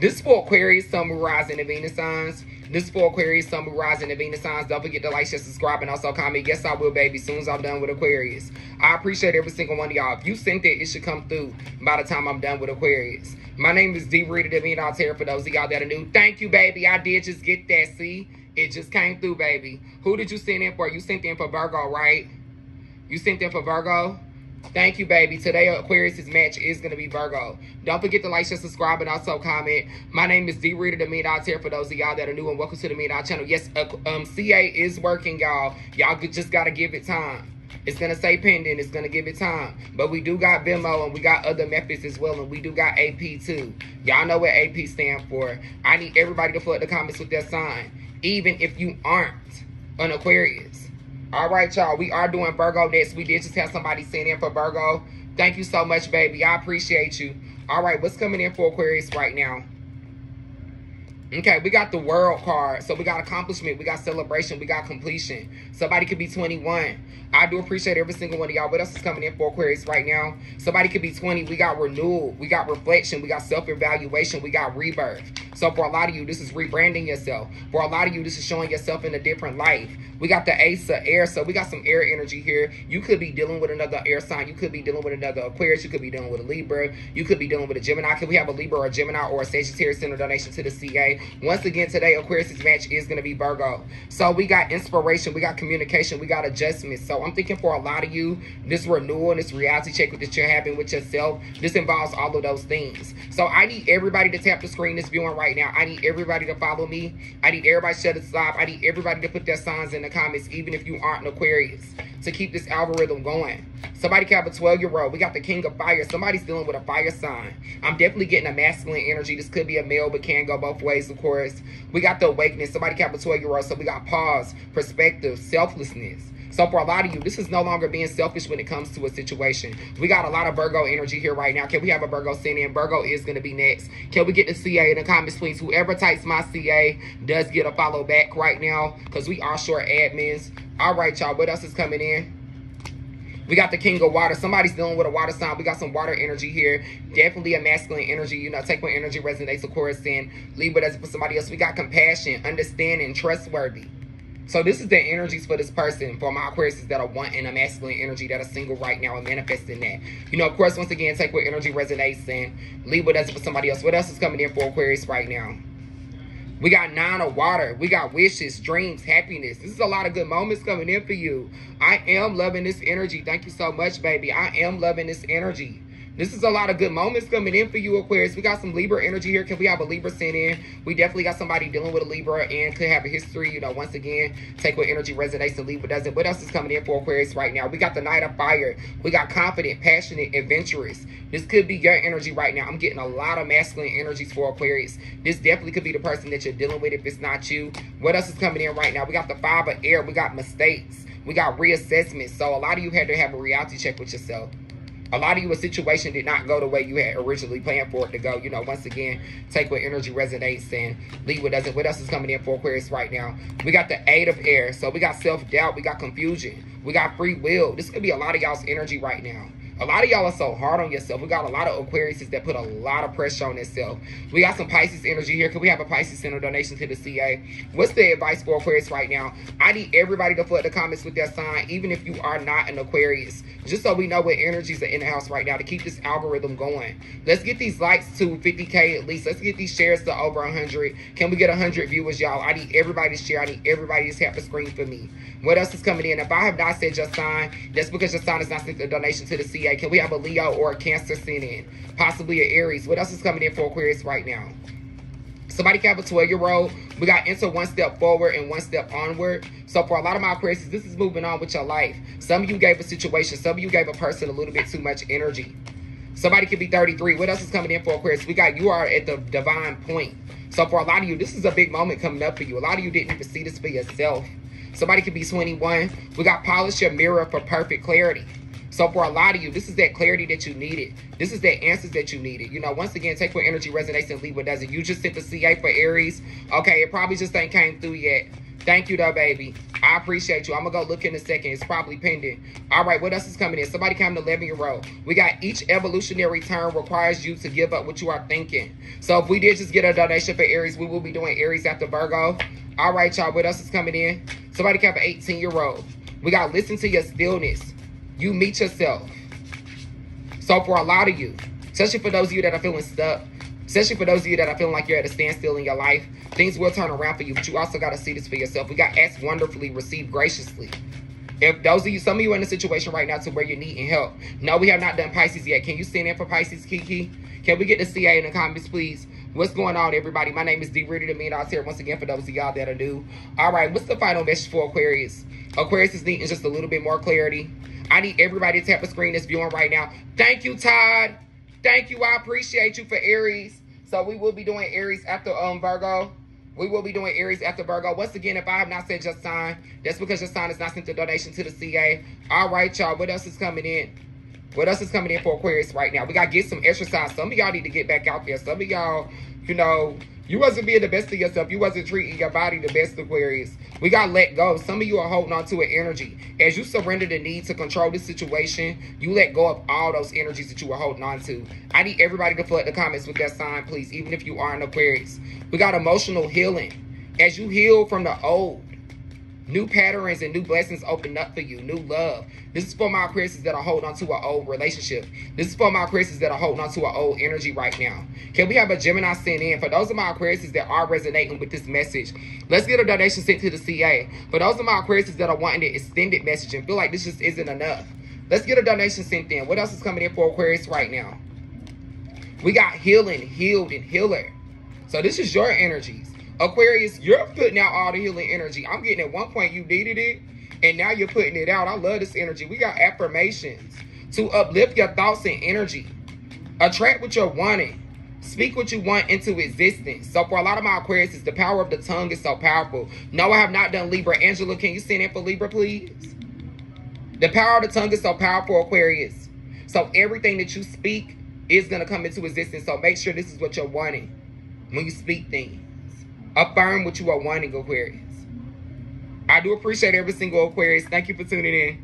This for Aquarius, Sun, Moon, Rising, and Venus signs. This for Aquarius, Sun, Moon, Rising, and Venus signs. Don't forget to like, share, subscribe, and also comment. Yes, I will, baby, soon as I'm done with Aquarius. I appreciate every single one of y'all. If you sent it, it should come through by the time I'm done with Aquarius. My name is D. Rita Divine Altair for those of y'all that are new. Thank you, baby. I did just get that. See? It just came through, baby. Who did you send in for? You sent in for Virgo, right? You sent in for Virgo? Thank you, baby. Today, Aquarius' match is going to be Virgo. Don't forget to like, share, subscribe, and also comment. My name is D. Reader, the Out here for those of y'all that are new, and welcome to the Out channel. Yes, um, CA is working, y'all. Y'all just got to give it time. It's going to say pending. It's going to give it time. But we do got Venmo, and we got other methods as well, and we do got AP too. Y'all know what AP stand for. I need everybody to flood the comments with their sign, even if you aren't an Aquarius. All right, y'all. We are doing Virgo next. We did just have somebody send in for Virgo. Thank you so much, baby. I appreciate you. All right, what's coming in for Aquarius right now? Okay, we got the world card. So we got accomplishment, we got celebration, we got completion. Somebody could be 21. I do appreciate every single one of y'all. What else is coming in for Aquarius right now? Somebody could be 20. We got renewal, we got reflection, we got self-evaluation, we got rebirth. So for a lot of you, this is rebranding yourself. For a lot of you, this is showing yourself in a different life. We got the ace of air, so we got some air energy here. You could be dealing with another air sign. You could be dealing with another Aquarius. You could be dealing with a Libra. You could be dealing with a Gemini. Could we have a Libra or a Gemini or a Sagittarius a donation to the CA? Once again, today, Aquarius' match is going to be Virgo. So we got inspiration. We got communication. We got adjustments. So I'm thinking for a lot of you, this renewal and this reality check that you're having with yourself, this involves all of those things. So I need everybody to tap the screen that's viewing right now. I need everybody to follow me. I need everybody to shut it live. I need everybody to put their signs in the comments, even if you aren't an Aquarius, to keep this algorithm going. Somebody can have a 12 year old. We got the king of fire. Somebody's dealing with a fire sign. I'm definitely getting a masculine energy. This could be a male, but can go both ways, of course. We got the awakening. Somebody can have a 12 year old. So we got pause, perspective, selflessness. So for a lot of you, this is no longer being selfish when it comes to a situation. We got a lot of Virgo energy here right now. Can we have a Virgo send in? Virgo is going to be next. Can we get the CA in the comments, please? Whoever types my CA does get a follow back right now because we are short admins. All right, y'all. What else is coming in? We got the king of water. Somebody's dealing with a water sign. We got some water energy here. Definitely a masculine energy. You know, take what energy resonates, of course, and leave it as for somebody else. We got compassion, understanding, trustworthy. So this is the energies for this person, for my Aquarius that are wanting a masculine energy, that are single right now and manifesting that. You know, of course, once again, take what energy resonates and leave what does for somebody else. What else is coming in for Aquarius right now? We got nine of water. We got wishes, dreams, happiness. This is a lot of good moments coming in for you. I am loving this energy. Thank you so much, baby. I am loving this energy. This is a lot of good moments coming in for you, Aquarius. We got some Libra energy here. Can we have a Libra sent in? We definitely got somebody dealing with a Libra and could have a history. You know, once again, take what energy resonates and leave what doesn't. What else is coming in for Aquarius right now? We got the Knight of Fire. We got confident, passionate, adventurous. This could be your energy right now. I'm getting a lot of masculine energies for Aquarius. This definitely could be the person that you're dealing with if it's not you. What else is coming in right now? We got the Five of Air. We got mistakes. We got reassessment. So a lot of you had to have a reality check with yourself a lot of you, a situation did not go the way you had originally planned for it to go. You know, once again, take what energy resonates and leave what doesn't. What else is coming in for Aquarius right now? We got the eight of air. So we got self-doubt. We got confusion. We got free will. This could be a lot of y'all's energy right now. A lot of y'all are so hard on yourself. We got a lot of Aquariuses that put a lot of pressure on themselves. We got some Pisces energy here. Can we have a Pisces Center donation to the CA? What's the advice for Aquarius right now? I need everybody to flood the comments with their sign, even if you are not an Aquarius. Just so we know what energies are in the house right now to keep this algorithm going. Let's get these likes to 50K at least. Let's get these shares to over 100. Can we get 100 viewers, y'all? I need everybody to share. I need everybody to tap the screen for me. What else is coming in? If I have not said your sign, that's because your sign is not sent a donation to the CA. Can we have a Leo or a Cancer sent in? Possibly an Aries. What else is coming in for Aquarius right now? Somebody can have a 12 year old. We got enter one step forward and one step onward. So for a lot of my Aquarius, this is moving on with your life. Some of you gave a situation. Some of you gave a person a little bit too much energy. Somebody could be 33. What else is coming in for Aquarius? We got you are at the divine point. So for a lot of you, this is a big moment coming up for you. A lot of you didn't even see this for yourself. Somebody could be 21. We got polish your mirror for perfect clarity. So for a lot of you, this is that clarity that you needed. This is that answers that you needed. You know, once again, take what energy resonates and leave what doesn't. You just hit the CA for Aries. Okay, it probably just ain't came through yet. Thank you though, baby. I appreciate you. I'm gonna go look in a second. It's probably pending. All right, what else is coming in? Somebody come to 11 year old. We got each evolutionary turn requires you to give up what you are thinking. So if we did just get a donation for Aries, we will be doing Aries after Virgo. All right, y'all. What else is coming in? Somebody for 18 year old. We got listen to your stillness. You meet yourself. So for a lot of you, especially for those of you that are feeling stuck, especially for those of you that are feeling like you're at a standstill in your life, things will turn around for you, but you also got to see this for yourself. We got asked wonderfully, received graciously. If those of you, some of you in a situation right now to where you're needing help. No, we have not done Pisces yet. Can you stand in for Pisces, Kiki? Can we get the CA in the comments, please? What's going on, everybody? My name is D. Reader, the Mean Odds here once again for those of y'all that are new. All right, what's the final message for Aquarius? Aquarius is needing just a little bit more clarity. I need everybody to tap a screen that's viewing right now. Thank you, Todd. Thank you. I appreciate you for Aries. So we will be doing Aries after um Virgo. We will be doing Aries after Virgo. Once again, if I have not said just sign, that's because your sign is not sent a donation to the CA. All right, y'all. What else is coming in? What else is coming in for Aquarius right now? We got to get some exercise. Some of y'all need to get back out there. Some of y'all, you know, you wasn't being the best of yourself. You wasn't treating your body the best, Aquarius. We got let go. Some of you are holding on to an energy. As you surrender the need to control the situation, you let go of all those energies that you were holding on to. I need everybody to flood the comments with that sign, please, even if you are an Aquarius. We got emotional healing. As you heal from the old, New patterns and new blessings open up for you. New love. This is for my Aquarius that are holding on to an old relationship. This is for my Aquarius that are holding on to an old energy right now. Can we have a Gemini sent in? For those of my Aquarius that are resonating with this message, let's get a donation sent to the CA. For those of my Aquarius that are wanting the extended message and feel like this just isn't enough, let's get a donation sent in. What else is coming in for Aquarius right now? We got healing, healed, and healer. So this is your energies. Aquarius, you're putting out all the healing energy. I'm getting at one point you needed it, and now you're putting it out. I love this energy. We got affirmations to uplift your thoughts and energy. Attract what you're wanting. Speak what you want into existence. So for a lot of my Aquarius, the power of the tongue is so powerful. No, I have not done Libra. Angela, can you send in for Libra, please? The power of the tongue is so powerful, Aquarius. So everything that you speak is going to come into existence. So make sure this is what you're wanting when you speak things. Affirm what you are wanting, Aquarius. I do appreciate every single Aquarius. Thank you for tuning in.